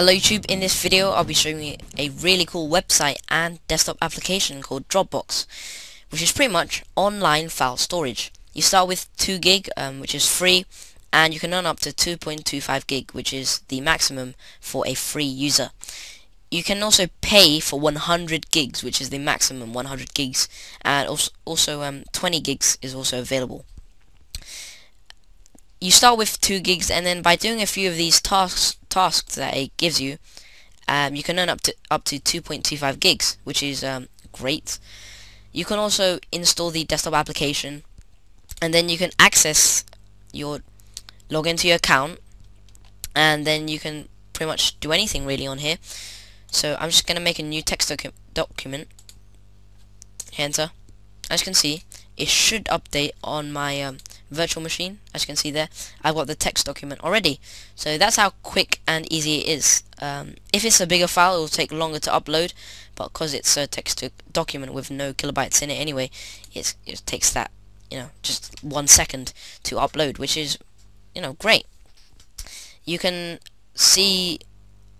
Hello YouTube, in this video I'll be showing you a really cool website and desktop application called Dropbox which is pretty much online file storage. You start with 2 gig um, which is free and you can earn up to 2.25 gig which is the maximum for a free user. You can also pay for 100 gigs which is the maximum 100 gigs and also, also um, 20 gigs is also available you start with 2 gigs and then by doing a few of these tasks tasks that it gives you um, you can earn up to up to 2.25 gigs which is um, great. You can also install the desktop application and then you can access your log into your account and then you can pretty much do anything really on here. So I'm just gonna make a new text docu document. Enter. As you can see it should update on my um, virtual machine as you can see there I've got the text document already. So that's how quick and easy it is. Um, if it's a bigger file it will take longer to upload but because it's a text document with no kilobytes in it anyway it takes that you know just one second to upload which is you know great. You can see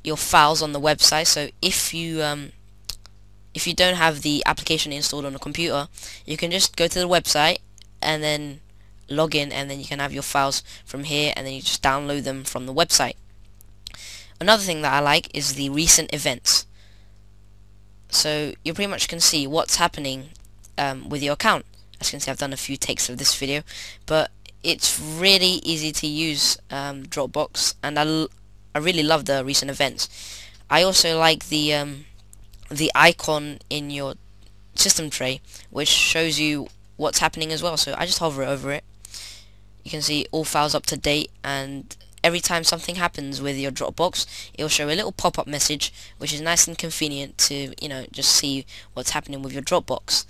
your files on the website so if you um, if you don't have the application installed on a computer you can just go to the website and then log in and then you can have your files from here and then you just download them from the website. Another thing that I like is the recent events. So you pretty much can see what's happening um, with your account. As you can see I've done a few takes of this video but it's really easy to use um, Dropbox and I, I really love the recent events. I also like the um, the icon in your system tray which shows you what's happening as well so I just hover over it you can see all files up to date and every time something happens with your Dropbox it will show a little pop-up message which is nice and convenient to you know just see what's happening with your Dropbox.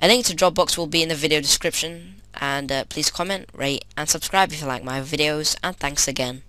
A link to Dropbox will be in the video description and uh, please comment, rate and subscribe if you like my videos and thanks again